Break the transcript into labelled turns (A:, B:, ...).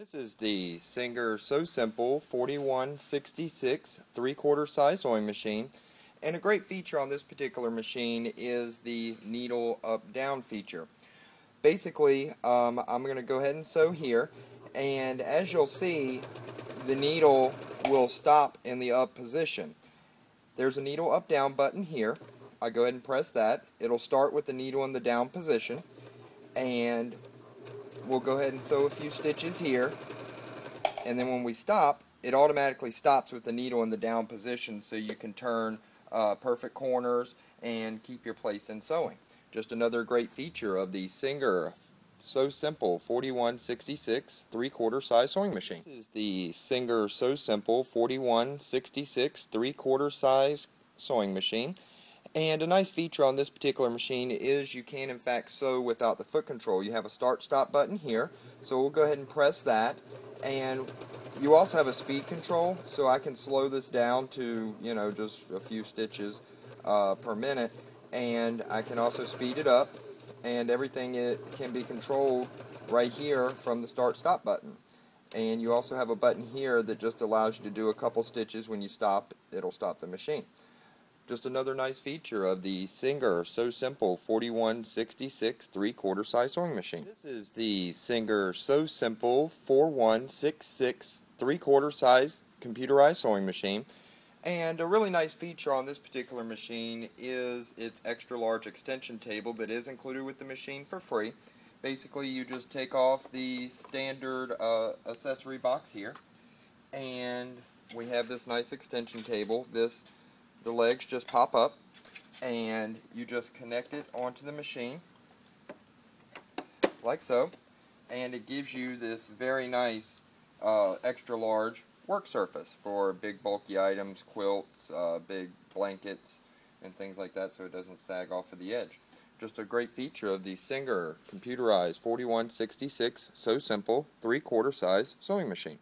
A: This is the Singer So Simple 4166 3-quarter size sewing machine. And a great feature on this particular machine is the needle up-down feature. Basically, um, I'm going to go ahead and sew here. And as you'll see, the needle will stop in the up position. There's a needle up-down button here. I go ahead and press that. It'll start with the needle in the down position. And we'll go ahead and sew a few stitches here and then when we stop it automatically stops with the needle in the down position so you can turn uh, perfect corners and keep your place in sewing. Just another great feature of the Singer So Simple 4166 3-quarter size sewing machine. This is the Singer So Simple 4166 3-quarter size sewing machine. And a nice feature on this particular machine is you can in fact sew without the foot control. You have a start stop button here, so we'll go ahead and press that. And you also have a speed control, so I can slow this down to, you know, just a few stitches uh, per minute. And I can also speed it up, and everything it can be controlled right here from the start stop button. And you also have a button here that just allows you to do a couple stitches when you stop, it'll stop the machine. Just another nice feature of the Singer So Simple 4166 3-quarter size sewing machine. This is the Singer So Simple 4166 3-quarter size computerized sewing machine. And a really nice feature on this particular machine is its extra large extension table that is included with the machine for free. Basically you just take off the standard uh, accessory box here and we have this nice extension table. This the legs just pop up and you just connect it onto the machine like so and it gives you this very nice uh, extra large work surface for big bulky items, quilts, uh, big blankets and things like that so it doesn't sag off of the edge. Just a great feature of the Singer computerized 4166 So Simple 3 quarter size sewing machine.